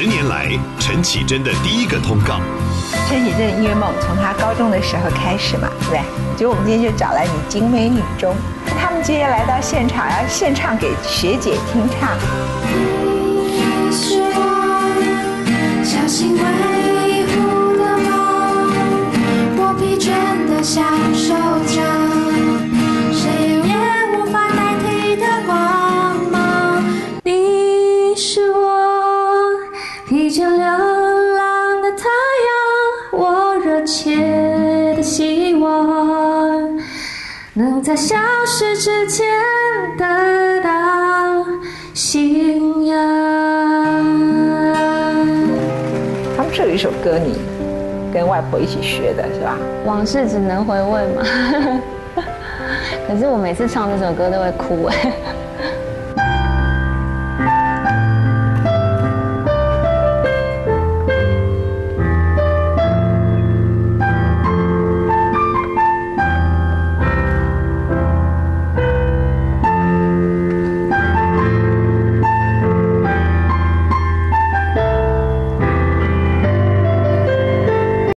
十年来陈绮贞的第一个通告。陈绮贞的音乐梦从她高中的时候开始嘛，对不对？结果我们今天就找来你景美女中，他们今天来到现场要献唱给学姐听唱。你是我小心维护的梦，我疲倦的享疲倦流浪的太阳，我热切的希望。能在消失之前得到信仰。他们是有一首歌你跟外婆一起学的是吧？往事只能回味嘛。可是我每次唱这首歌都会哭哎。